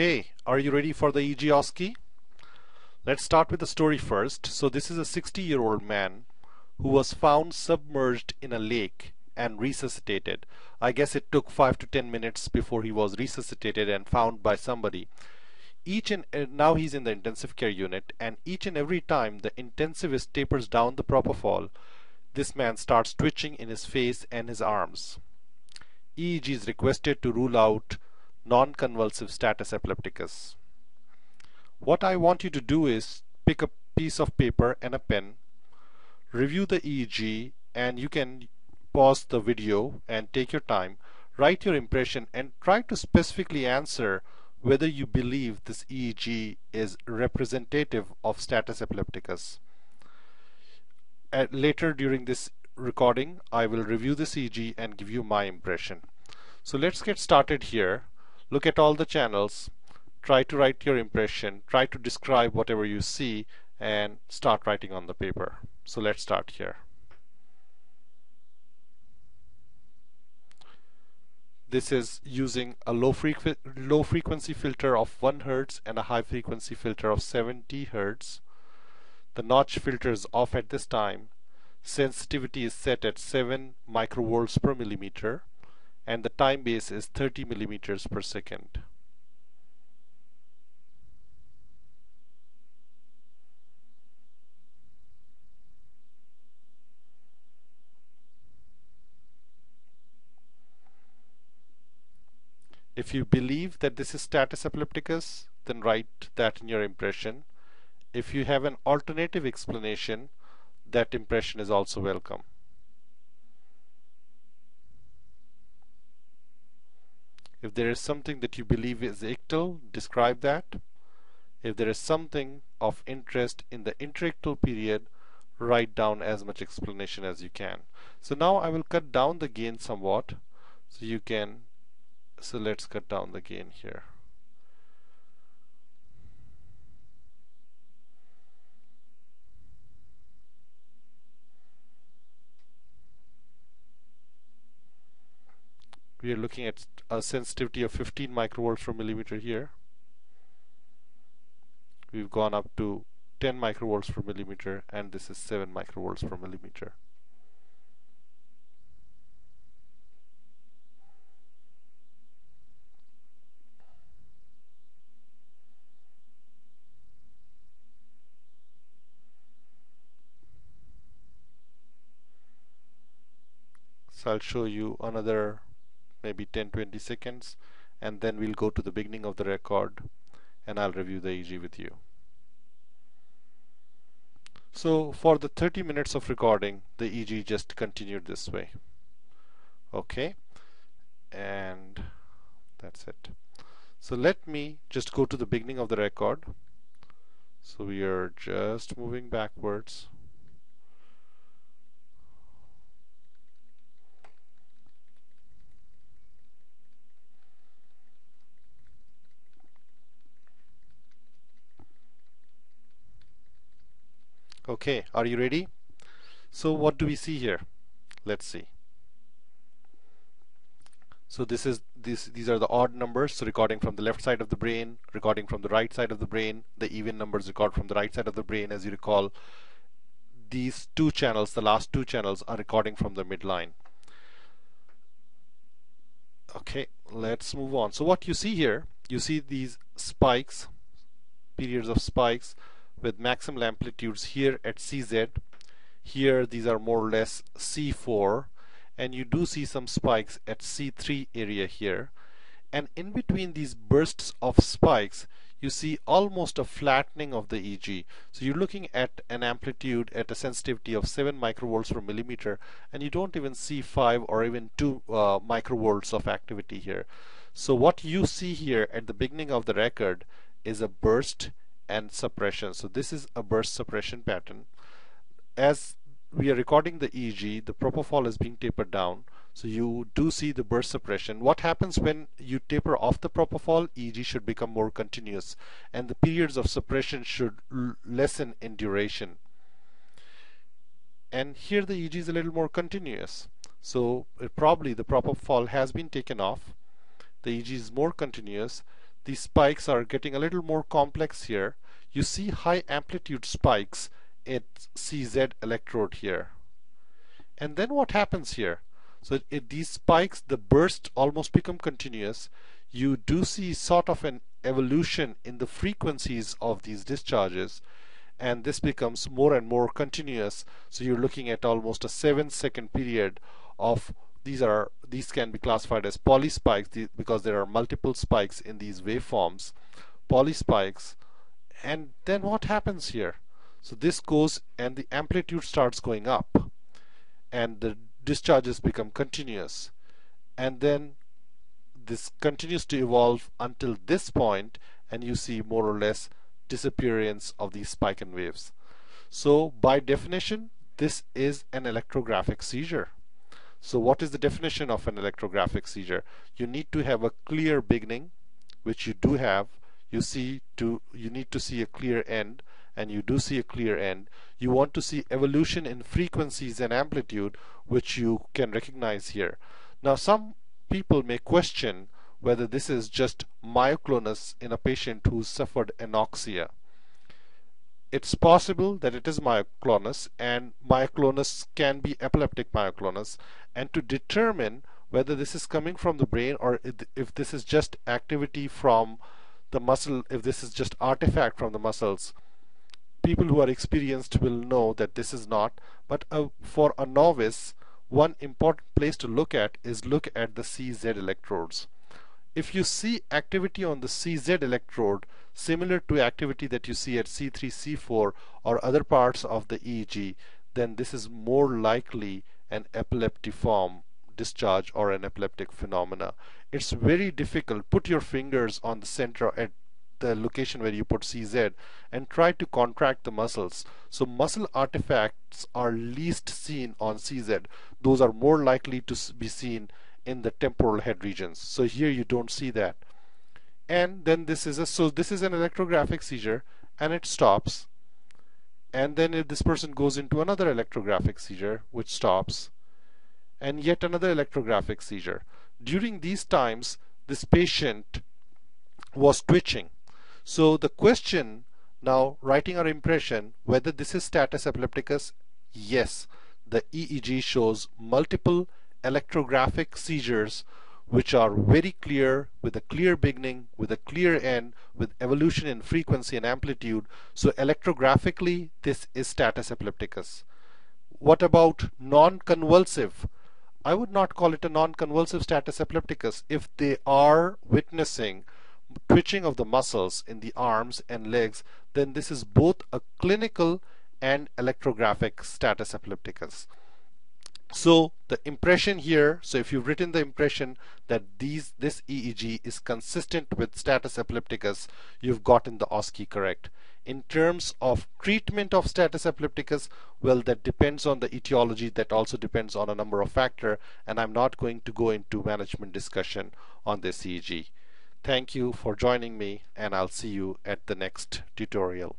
Okay, are you ready for the OSCE? Let's start with the story first. So this is a 60 year old man who was found submerged in a lake and resuscitated. I guess it took 5 to 10 minutes before he was resuscitated and found by somebody. Each and uh, now he's in the intensive care unit and each and every time the intensivist tapers down the propofol, this man starts twitching in his face and his arms. EEG is requested to rule out non-convulsive status epilepticus. What I want you to do is pick a piece of paper and a pen, review the EEG and you can pause the video and take your time, write your impression and try to specifically answer whether you believe this EEG is representative of status epilepticus. At later during this recording, I will review this EEG and give you my impression. So let's get started here. Look at all the channels, try to write your impression, try to describe whatever you see and start writing on the paper. So let's start here. This is using a low, frequ low frequency filter of 1 Hz and a high frequency filter of 70 Hz. The notch filter is off at this time. Sensitivity is set at 7 microvolts per millimeter and the time base is 30 millimeters per second. If you believe that this is status epilepticus, then write that in your impression. If you have an alternative explanation, that impression is also welcome. If there is something that you believe is ictal, describe that. If there is something of interest in the interictal period, write down as much explanation as you can. So now I will cut down the gain somewhat so you can so let's cut down the gain here we are looking at a sensitivity of 15 microvolts per millimeter here. We've gone up to 10 microvolts per millimeter and this is 7 microvolts per millimeter. So I'll show you another maybe 10-20 seconds and then we'll go to the beginning of the record and I'll review the EEG with you. So for the 30 minutes of recording the EEG just continued this way. Okay? And that's it. So let me just go to the beginning of the record. So we are just moving backwards okay are you ready? So what do we see here? Let's see. So this is this these are the odd numbers so recording from the left side of the brain recording from the right side of the brain. The even numbers record from the right side of the brain as you recall. These two channels the last two channels are recording from the midline. Okay let's move on. So what you see here you see these spikes periods of spikes with maximal amplitudes here at CZ here these are more or less C4 and you do see some spikes at C3 area here. And in between these bursts of spikes you see almost a flattening of the EG so you're looking at an amplitude at a sensitivity of 7 microvolts per millimeter and you don't even see 5 or even 2 uh, microvolts of activity here. So what you see here at the beginning of the record is a burst and suppression. So this is a burst suppression pattern. As we are recording the EEG, the propofol is being tapered down. So you do see the burst suppression. What happens when you taper off the propofol? EEG should become more continuous and the periods of suppression should lessen in duration. And here the EEG is a little more continuous. So uh, probably the propofol has been taken off. The EEG is more continuous these spikes are getting a little more complex here. You see high amplitude spikes at CZ electrode here. And then what happens here? So it, these spikes, the bursts almost become continuous. You do see sort of an evolution in the frequencies of these discharges and this becomes more and more continuous so you're looking at almost a seven second period of these are these can be classified as polyspikes because there are multiple spikes in these waveforms polyspikes and then what happens here so this goes and the amplitude starts going up and the discharges become continuous and then this continues to evolve until this point and you see more or less disappearance of these spike and waves. So by definition this is an electrographic seizure. So what is the definition of an electrographic seizure? You need to have a clear beginning which you do have. You see to you need to see a clear end and you do see a clear end. You want to see evolution in frequencies and amplitude which you can recognize here. Now some people may question whether this is just myoclonus in a patient who suffered anoxia. It's possible that it is myoclonus and myoclonus can be epileptic myoclonus and to determine whether this is coming from the brain or if this is just activity from the muscle if this is just artifact from the muscles people who are experienced will know that this is not but uh, for a novice one important place to look at is look at the CZ electrodes. If you see activity on the CZ electrode similar to activity that you see at C3, C4 or other parts of the EEG, then this is more likely an epileptiform discharge or an epileptic phenomena. It's very difficult. Put your fingers on the center at the location where you put CZ and try to contract the muscles. So muscle artifacts are least seen on CZ. Those are more likely to be seen in the temporal head regions. So here you don't see that. And then this is a so this is an electrographic seizure and it stops. And then if this person goes into another electrographic seizure which stops and yet another electrographic seizure. During these times this patient was twitching so the question now writing our impression whether this is status epilepticus yes the EEG shows multiple electrographic seizures which are very clear with a clear beginning with a clear end with evolution in frequency and amplitude. So electrographically this is status epilepticus. What about non-convulsive? I would not call it a non-convulsive status epilepticus. If they are witnessing twitching of the muscles in the arms and legs, then this is both a clinical and electrographic status epilepticus. So the impression here, so if you've written the impression that these this EEG is consistent with status epilepticus, you've gotten the OSCE correct. In terms of treatment of status epilepticus, well that depends on the etiology, that also depends on a number of factors, and I'm not going to go into management discussion on this EEG. Thank you for joining me and I'll see you at the next tutorial.